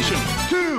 Mission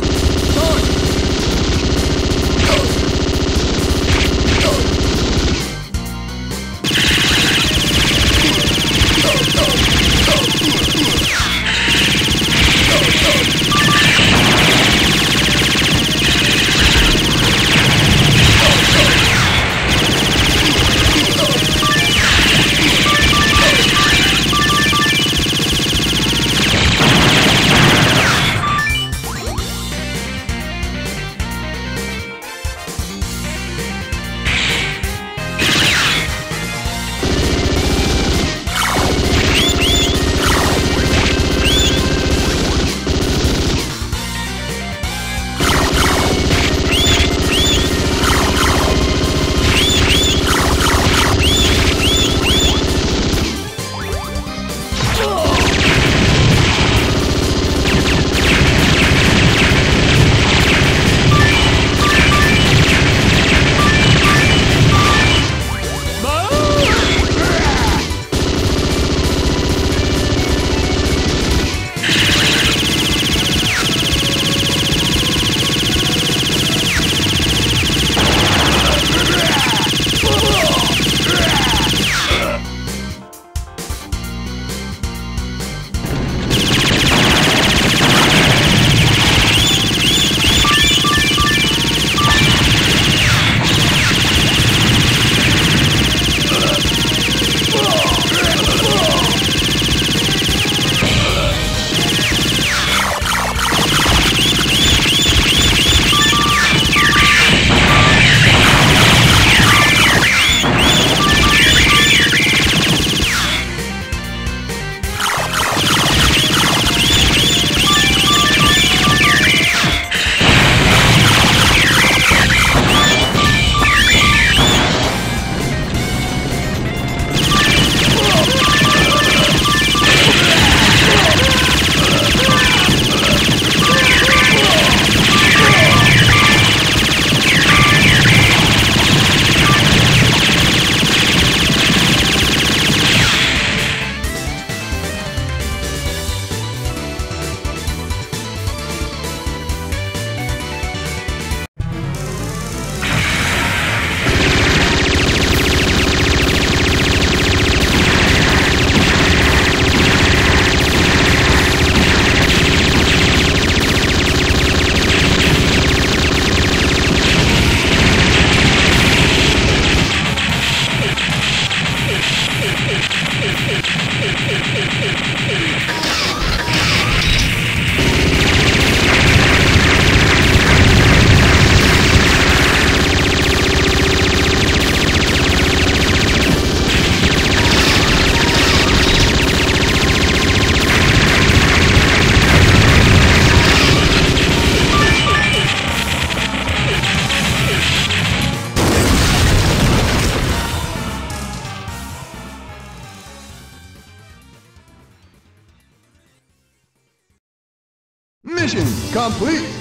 Mission complete!